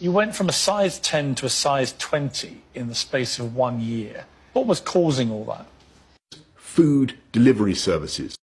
You went from a size 10 to a size 20 in the space of one year. What was causing all that? Food delivery services.